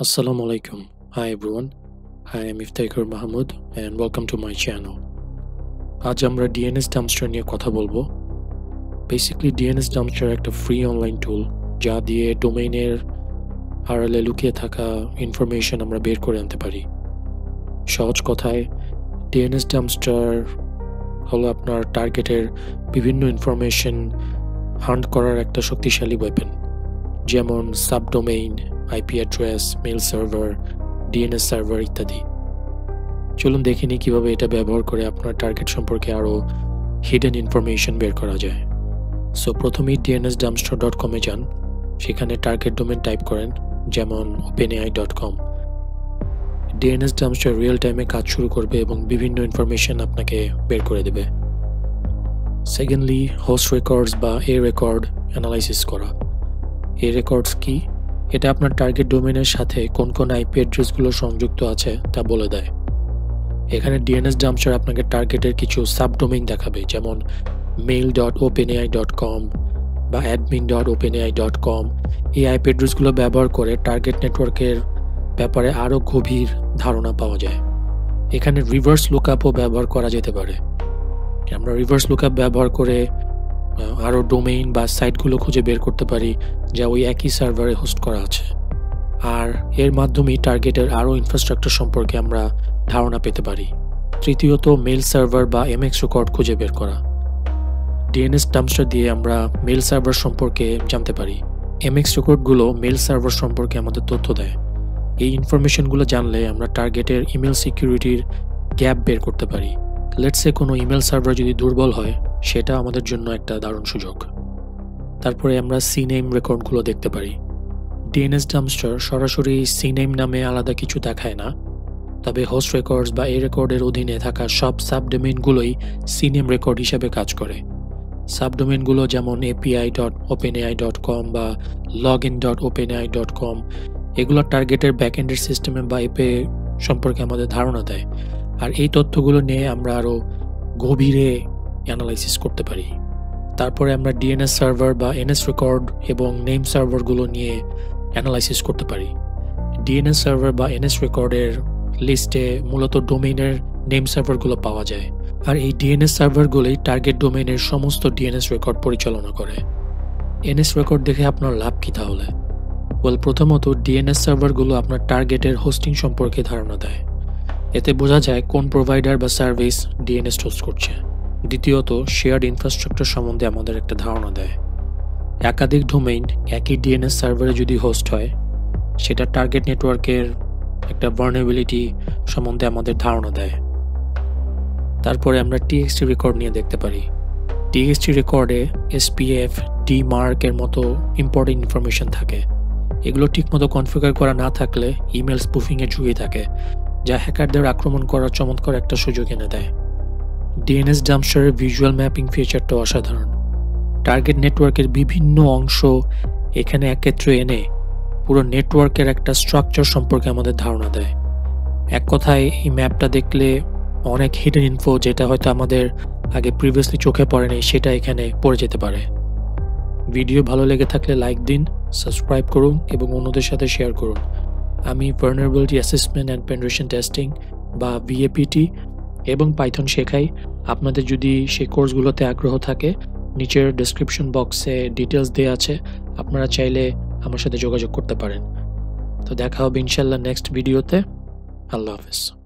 Assalamu alaikum. Hi, everyone. I am Iftikhar Mahmud and welcome to my channel. আজ আমরা DNS dumpster নিয়ে কথা বলব বেসিক্যালি ডিএনএস ডাম্পস্টার একটা ফ্রি অনলাইন টুল যা দিয়ে ডোমেইনের আড়ালে লুকিয়ে থাকা ইনফরমেশন আমরা বের করে আনতে পারি সহজ কথায় ডিএনএস ডাম্পস্টার হলো আপনার টার্গেটের বিভিন্ন ইনফরমেশন হান্ট করার একটা শক্তিশালী ওয়েপেন যেমন subdomain IP address mail server DNS server ইত্যাদি। চলুন দেখে নিই কীভাবে এটা ব্যবহার করে আপনার টার্গেট সম্পর্কে আরও হিডেন ইনফরমেশন বের করা যায়। সো প্রথমেই ডিএনএস ডামস্টার ডট কমে যান। সেখানে টার্গেট ডোমেন টাইপ করেন, যেমন open AI dot com DNS dumpster real টাইমে কাজ শুরু করবে এবং বিভিন্ন ইনফরমেশন আপনাকে বের করে দেবে। সেকেন্ডলি হোস্ট রেকর্ডস বা এ রেকর্ড অ্যানালাইসিস করা। এ রেকর্ডস কি? এটা আপনার টার্গেট ডোমেনের সাথে কোন কোন আইপি অ্যাড্রেসগুলো সংযুক্ত আছে তা বলে দেয়। এখানে ডিএনএস ডাম্পচার আপনাকে টার্গেটের কিছু সাবডোমেইন দেখাবে, যেমন mail dot open AI dot com বা admin dot open AI dot com এই আইপি অ্যাড্রেসগুলো ব্যবহার করে টার্গেট নেটওয়ার্কের ব্যাপারে আরও গভীর ধারণা পাওয়া যায়। এখানে রিভার্স লুকআপও ব্যবহার করা যেতে পারে। আমরা রিভার্স লুকআপ ব্যবহার করে আরও ডোমেইন বা সাইটগুলো খুঁজে বের করতে পারি, যা ওই একই সার্ভারে হোস্ট করা আছে। আর এর মাধ্যমেই টার্গেটের আরও ইনফ্রাস্ট্রাকচার সম্পর্কে আমরা ধারণা পেতে পারি। তৃতীয়ত মেল সার্ভার বা এমএক্স রেকর্ড খুঁজে বের করা। ডিএনএস ডাম্পস্টার দিয়ে আমরা মেল সার্ভার সম্পর্কে জানতে পারি। এমএক্স রেকর্ডগুলো মেল সার্ভার সম্পর্কে আমাদের তথ্য দেয়। এই ইনফরমেশনগুলো জানলে আমরা টার্গেটের ইমেল সিকিউরিটির গ্যাপ বের করতে পারি। লেটসে কোনো ইমেল সার্ভার যদি দুর্বল হয় সেটা আমাদের জন্য একটা দারুণ সুযোগ। তারপরে আমরা সিনেম রেকর্ডগুলো দেখতে পারি। ডিএনএস ডামস্টার সরাসরি সিনেম নামে আলাদা কিছু দেখায় না, তবে হোস্ট রেকর্ডস বা এই রেকর্ডের অধীনে থাকা সব সাবডোমেনগুলোই সিনেম রেকর্ড হিসাবে কাজ করে। সাবডোমেনগুলো যেমন API dot open AI dot com বা log in dot open AI dot com এগুলো টার্গেটের ব্যাকএন্ডের সিস্টেমে বা এপে সম্পর্কে আমাদের ধারণা দেয়। আর এই তথ্যগুলো নিয়ে আমরা আরও গভীরে অ্যানালাইসিস করতে পারি। তারপরে আমরা ডিএনএস সার্ভার বা এনএস রেকর্ড এবং নেম সার্ভারগুলো নিয়ে অ্যানালাইসিস করতে পারি। ডিএনএস সার্ভার বা এনএস রেকর্ডের লিস্টে মূলত ডোমেইনের নেম সার্ভারগুলো পাওয়া যায়। আর এই ডিএনএস সার্ভারগুলোই টার্গেট ডোমেইনের সমস্ত ডিএনএস রেকর্ড পরিচালনা করে। এনএস রেকর্ড দেখে আপনার লাভ কী তাহলে? ওয়েল, প্রথমত ডিএনএস সার্ভারগুলো আপনার টার্গেটের হোস্টিং সম্পর্কে ধারণা দেয়। এতে বোঝা যায় কোন প্রোভাইডার বা সার্ভিস ডিএনএস হোস্ট করছে। দ্বিতীয়ত শেয়ার্ড ইনফ্রাস্ট্রাকচার সম্বন্ধে আমাদের একটা ধারণা দেয়। একাধিক ডোমেইন একই ডিএনএস সার্ভারে যদি হোস্ট হয়, সেটা টার্গেট নেটওয়ার্কের একটা ভার্নেবিলিটি সম্বন্ধে আমাদের ধারণা দেয়। তারপরে আমরা টিএক্সটি রেকর্ড নিয়ে দেখতে পারি। টিএক্সটি রেকর্ডে এসপিএফ ডি মার্কের মতো ইম্পর্টেন্ট ইনফরমেশন থাকে। এগুলো ঠিকমতো কনফিগার করা না থাকলে ইমেল স্পুফিংয়ে ঝুঁকি থাকে, যা হ্যাকারদের আক্রমণ করার চমৎকার একটা সুযোগ এনে দেয়। ডিএনএস ডাম্পস্টারের ভিজুয়াল ম্যাপিং ফিচারটা অসাধারণ। টার্গেট নেটওয়ার্কের বিভিন্ন অংশ এখানে একত্রে এনে পুরো নেটওয়ার্কের একটা স্ট্রাকচার সম্পর্কে আমাদের ধারণা দেয়। এক কথায়, এই ম্যাপটা দেখলে অনেক হিডেন ইনফো যেটা হয়তো আমাদের আগে প্রিভিয়াসলি চোখে পড়েনি, সেটা এখানে পড়ে যেতে পারে। ভিডিও ভালো লেগে থাকলে লাইক দিন সাবস্ক্রাইব করুন এবং অন্যদের সাথে শেয়ার করুন। আমি vulnerability assessment and penetration testing বা ভিএপিটি এবং পাইথন শেখাই। আপনাদের যদি সেই কোর্সগুলোতে আগ্রহ থাকে, নিচের ডিসক্রিপশন বক্সে ডিটেলস দেওয়া আছে, আপনারা চাইলে আমার সাথে যোগাযোগ করতে পারেন। তো দেখা হবে ইনশাল্লাহ নেক্সট ভিডিওতে আল্লাহ হাফিজ।